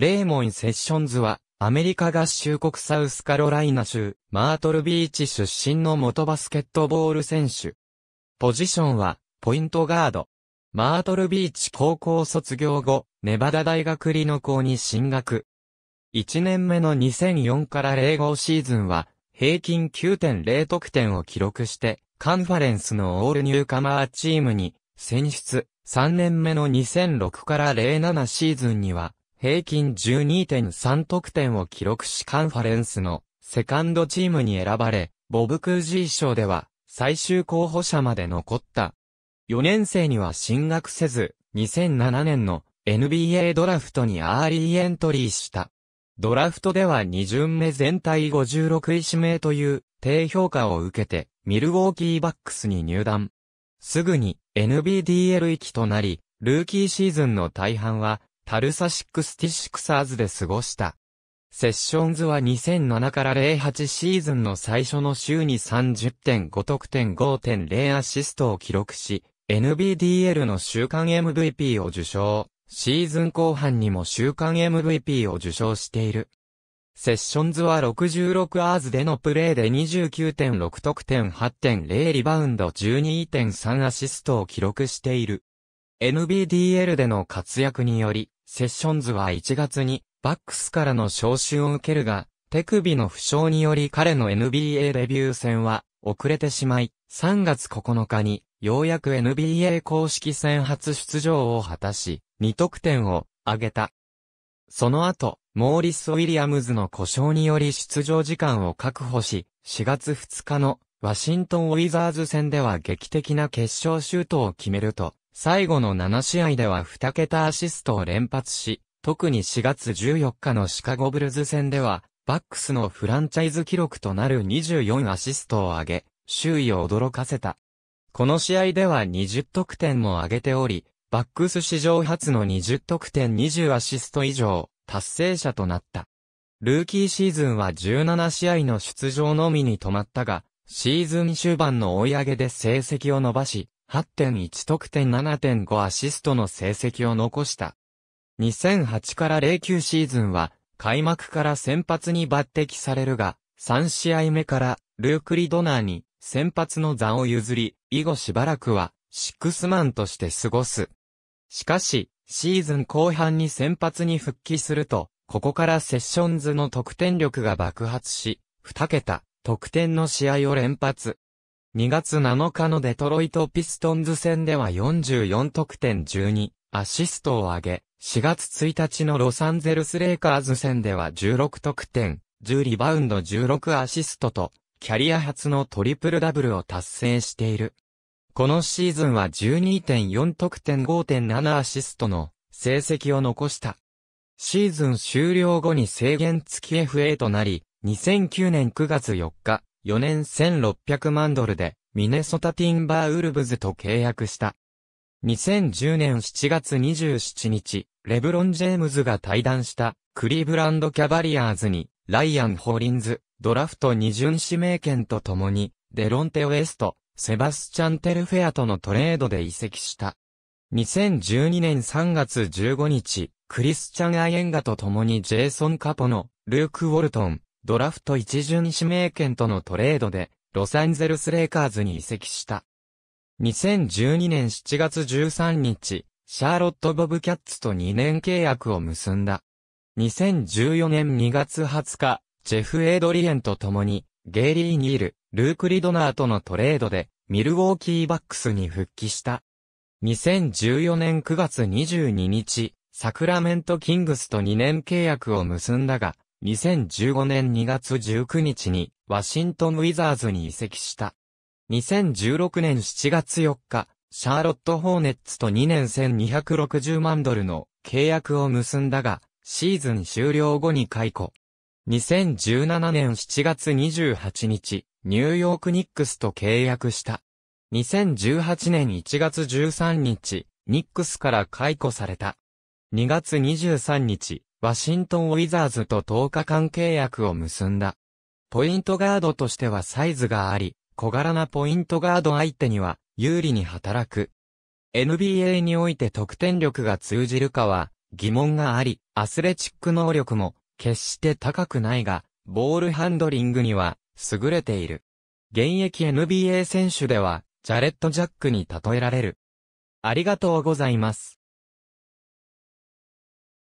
レーモン・セッションズは、アメリカ合衆国サウスカロライナ州、マートルビーチ出身の元バスケットボール選手。ポジションは、ポイントガード。マートルビーチ高校卒業後、ネバダ大学リノ校に進学。1年目の2004から05シーズンは、平均9.0得点を記録して、カンファレンスのオールニューカマーチームに選出。3年目の2006から07シーズンには、平均12.3得点を記録しカンファレンスのセカンドチームに選ばれ、ボブクージー賞では最終候補者まで残った。4年生には進学せず、2007年の NBA ドラフトにアーリーエントリーした。ドラフトでは2巡目全体56位指名という低評価を受けて、ミルウォーキーバックスに入団。すぐに NBDL 行きとなり、ルーキーシーズンの大半はタルサシックスティシクサーズで過ごした。セッションズは2007から08シーズンの最初の週に30.5得点5.0アシストを記録し、NBDL の週間 MVP を受賞。シーズン後半にも週間 MVP を受賞している。セッションズは66ers でのプレーで29.6得点8.0リバウンド12.3アシストを記録している。NBDL での活躍により、セッションズは1月にバックスからの招集を受けるが、手首の負傷により彼の NBA デビュー戦は遅れてしまい、3月9日にようやく NBA 公式戦初出場を果たし、2得点を挙げた。その後、モーリス・ウィリアムズの故障により出場時間を確保し、4月2日のワシントン・ウィザーズ戦では劇的な決勝シュートを決めると、最後の7試合では2桁アシストを連発し、特に4月14日のシカゴブルズ戦では、バックスのフランチャイズ記録となる24アシストを挙げ、周囲を驚かせた。この試合では20得点も挙げており、バックス史上初の20得点20アシスト以上、達成者となった。ルーキーシーズンは17試合の出場のみに止まったが、シーズン終盤の追い上げで成績を伸ばし、8.1得点7.5アシストの成績を残した。2008から09シーズンは、開幕から先発に抜擢されるが、3試合目から、ルークリドナーに、先発の座を譲り、以後しばらくは、シックスマンとして過ごす。しかし、シーズン後半に先発に復帰すると、ここからセッションズの得点力が爆発し、2桁、得点の試合を連発。2月7日のデトロイトピストンズ戦では44得点12アシストを挙げ、4月1日のロサンゼルスレイカーズ戦では16得点、10リバウンド16アシストと、キャリア初のトリプルダブルを達成している。このシーズンは12.4得点5.7アシストの成績を残した。シーズン終了後に制限付き FA となり、2009年9月4日、4年1600万ドルでミネソタティンバーウルブズと契約した。2010年7月27日、レブロン・ジェームズが対談したクリーブランド・キャバリアーズにライアン・ホーリンズ、ドラフト二巡指名権とともにデロンテ・ウエスト、セバスチャン・テルフェアとのトレードで移籍した。2012年3月15日、クリスチャン・アイエンガと共にジェイソン・カポのルーク・ウォルトン、ドラフト一巡指名権とのトレードで、ロサンゼルスレイカーズに移籍した。2012年7月13日、シャーロット・ボブキャッツと2年契約を結んだ。2014年2月20日、ジェフ・エイドリエンと共に、ゲイリー・ニール、ルーク・リドナーとのトレードで、ミルウォーキーバックスに復帰した。2014年9月22日、サクラメント・キングスと2年契約を結んだが、2015年2月19日にワシントンウィザーズに移籍した。2016年7月4日、シャーロット・ホーネッツと2年1260万ドルの契約を結んだが、シーズン終了後に解雇。2017年7月28日、ニューヨークニックスと契約した。2018年1月13日、ニックスから解雇された。2月23日、ワシントンウィザーズと10日間契約を結んだ。ポイントガードとしてはサイズがあり、小柄なポイントガード相手には有利に働く。NBA において得点力が通じるかは、疑問があり、アスレチック能力も決して高くないが、ボールハンドリングには優れている。現役 NBA 選手では、ジャレット・ジャックに例えられる。ありがとうございます。